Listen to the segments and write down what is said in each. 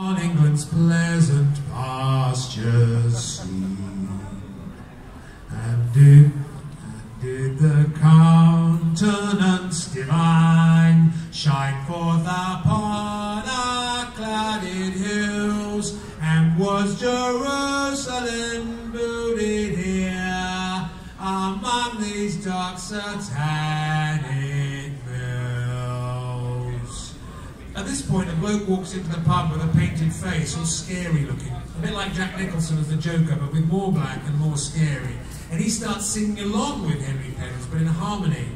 on England's pleasant pastures seen. And did, and did the countenance divine shine forth upon our clouded hills, and was Jerusalem booted here among these dark satanic At this point, a bloke walks into the pub with a painted face, all scary looking, a bit like Jack Nicholson as the Joker, but with more black and more scary. And he starts singing along with Henry Pennant, but in harmony.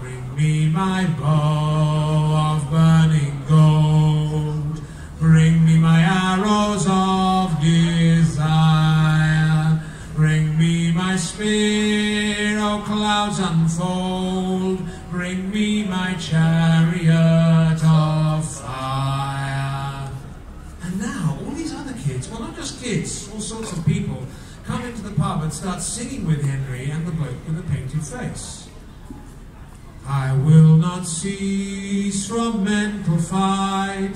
Bring me my bow of burning gold. Bring me my arrows of desire. Bring me my spear, O clouds unfold. Bring me my chariot kids, well, not just kids, all sorts of people, come into the pub and start singing with Henry and the bloke with the painted face. I will not cease from mental fight,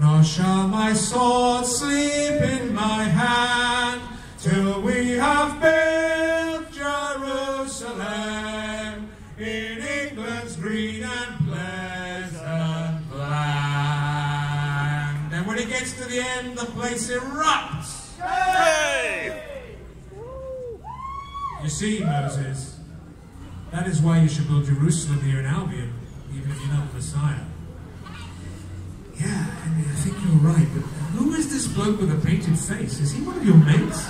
nor shall my sword sleep in my hand, till we have built Jerusalem in England's green and when it gets to the end, the place erupts. You see, Moses, that is why you should build Jerusalem here in Albion, even if you're not the Messiah. Yeah, I mean, I think you're right, but who is this bloke with a painted face? Is he one of your mates?